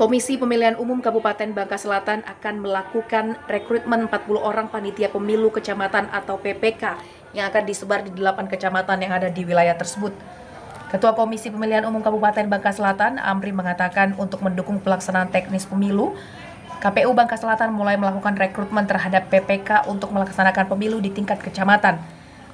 Komisi Pemilihan Umum Kabupaten Bangka Selatan akan melakukan rekrutmen 40 orang panitia pemilu kecamatan atau PPK yang akan disebar di 8 kecamatan yang ada di wilayah tersebut. Ketua Komisi Pemilihan Umum Kabupaten Bangka Selatan, Amri mengatakan untuk mendukung pelaksanaan teknis pemilu, KPU Bangka Selatan mulai melakukan rekrutmen terhadap PPK untuk melaksanakan pemilu di tingkat kecamatan.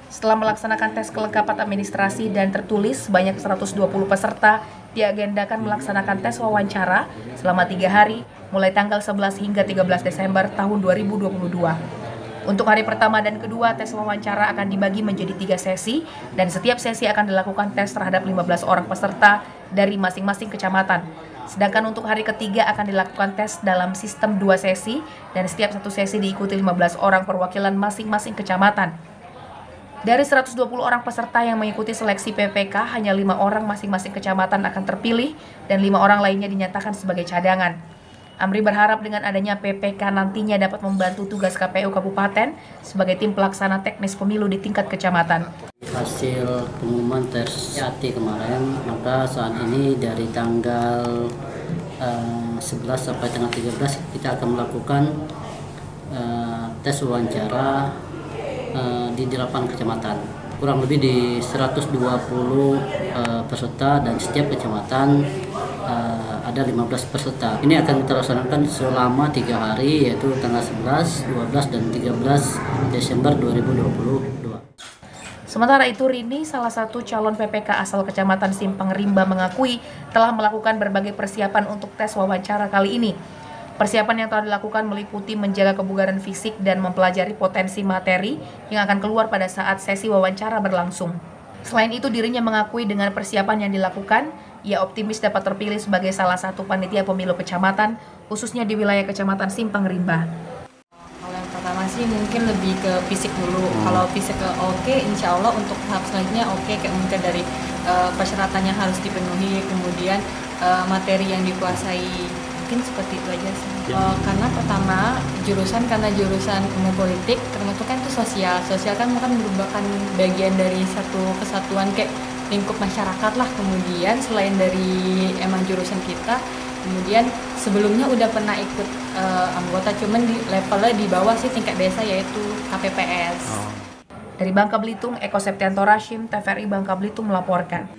Setelah melaksanakan tes kelengkapan administrasi dan tertulis, banyak 120 peserta diagendakan melaksanakan tes wawancara selama tiga hari, mulai tanggal 11 hingga 13 Desember tahun 2022. Untuk hari pertama dan kedua, tes wawancara akan dibagi menjadi tiga sesi, dan setiap sesi akan dilakukan tes terhadap 15 orang peserta dari masing-masing kecamatan. Sedangkan untuk hari ketiga akan dilakukan tes dalam sistem dua sesi dan setiap satu sesi diikuti 15 orang perwakilan masing-masing kecamatan. Dari 120 orang peserta yang mengikuti seleksi PPK, hanya lima orang masing-masing kecamatan akan terpilih dan lima orang lainnya dinyatakan sebagai cadangan. Amri berharap dengan adanya PPK nantinya dapat membantu tugas KPU Kabupaten sebagai tim pelaksana teknis pemilu di tingkat kecamatan. Hasil pengumuman tes AT kemarin, maka saat ini dari tanggal uh, eh, 11 sampai tanggal 13 kita akan melakukan uh, tes wawancara uh, di 8 kecamatan. Kurang lebih di 120 uh, peserta dan setiap kecamatan uh, ada 15 peserta. Ini akan kita laksanakan selama tiga hari yaitu tanggal 11, 12 dan 13 Desember 2022. Sementara itu Rini, salah satu calon PPK asal Kecamatan Simpang Rimba mengakui telah melakukan berbagai persiapan untuk tes wawancara kali ini. Persiapan yang telah dilakukan meliputi menjaga kebugaran fisik dan mempelajari potensi materi yang akan keluar pada saat sesi wawancara berlangsung. Selain itu, dirinya mengakui dengan persiapan yang dilakukan, ia optimis dapat terpilih sebagai salah satu panitia pemilu kecamatan, khususnya di wilayah kecamatan Simpang Rimba. Kalau yang pertama sih mungkin lebih ke fisik dulu. Hmm. Kalau fisik ke oke, okay, insya Allah untuk tahap selanjutnya oke, okay, kayak mungkin dari uh, persyaratannya harus dipenuhi, kemudian uh, materi yang dikuasai mungkin seperti itu aja sih. Ya. uh, karena pertama jurusan karena jurusan ilmu politik termasuk kan itu sosial. Sosial kan bukan merupakan bagian dari satu kesatuan kayak lingkup masyarakat lah. Kemudian selain dari emang jurusan kita kemudian sebelumnya udah pernah ikut uh, anggota cuman di levelnya di bawah sih tingkat desa yaitu KPPS oh. dari Bangka Belitung Eko Septianto Rashim TVRI Bangka Belitung melaporkan